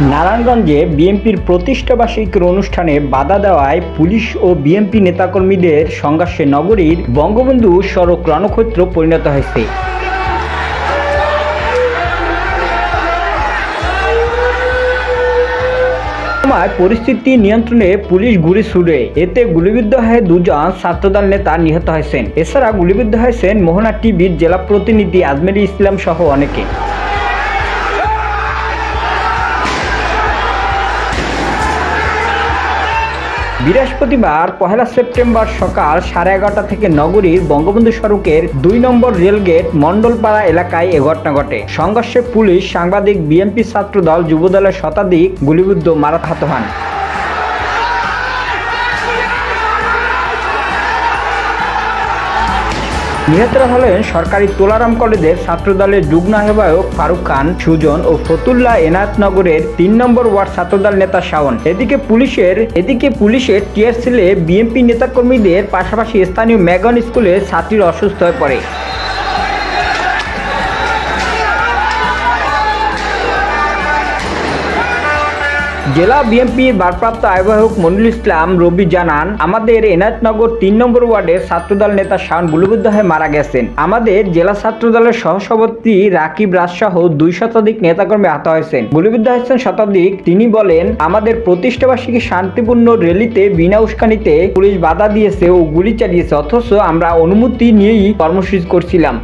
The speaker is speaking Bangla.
নারায়ণগঞ্জে বিএনপির প্রতিষ্ঠাবার্ষিকীর অনুষ্ঠানে বাধা দেওয়ায় পুলিশ ও বিএনপি নেতাকর্মীদের সংঘর্ষে নগরীর বঙ্গবন্ধু সড়ক রণক্ষেত্র পরিণত হয়েছে। পরিস্থিতি নিয়ন্ত্রণে পুলিশ গুলি ছুড়ে, এতে গুলিবিদ্ধ হয়ে দুজন ছাত্রদল নেতা নিহত হয়েছেন। এছাড়া গুলিবিদ্ধ হয়েছেন মোহনা টিভির জেলা প্রতিনিধি আজমেরি ইসলাম সহ অনেকে। বৃহস্পতিবার, পহেলা সেপ্টেম্বর সকাল সাড়ে এগারোটা থেকে নগরীর বঙ্গবন্ধু সড়কের দুই নম্বর রেলগেট মন্ডলপাড়া এলাকায় এ ঘটনা ঘটে। সংঘর্ষে পুলিশ সাংবাদিক, বিএনপি ছাত্রদল, যুবদলের শতাধিক গুলিবিদ্ধ মারাত্মাত হন। নিহতরা হলেন সরকারি তোলারাম কলেজের ছাত্রদলের যুগ্ম আহ্বায়ক ফারুক খান, সুজন ও ফতুল্লাহ এনায়তনগরের তিন নম্বর ওয়ার্ড ছাত্রদল নেতা শাওন। এদিকে পুলিশের এদিকে পুলিশের টিয়ার সেলে বিএনপি নেতাকর্মীদের পাশাপাশি স্থানীয় ম্যাগন স্কুলের ছাত্রীর অসুস্থ হয়ে পড়ে। জেলা বিএনপির ভারপ্রাপ্ত আহ্বায়ক মনিরুল ইসলাম রবি জানান, আমাদের এনায়তনগর তিন নম্বর ওয়ার্ডের ছাত্রদল নেতা গুলিবিদ্ধ হয়ে মারা গেছেন। আমাদের জেলা ছাত্রদলের সহসভাপতি রাকিব রাজসহ দুই শতাধিক নেতাকর্মী আহত হয়েছেন। গুলিবিদ্ধ হয়েছেন শতাধিক। তিনি বলেন, আমাদের প্রতিষ্ঠাবার্ষিকী শান্তিপূর্ণ র্যালিতে বিনা উস্কানিতে পুলিশ বাধা দিয়েছে ও গুলি চালিয়েছে, অথচ আমরা অনুমতি নিয়েই কর্মসূচি করছিলাম।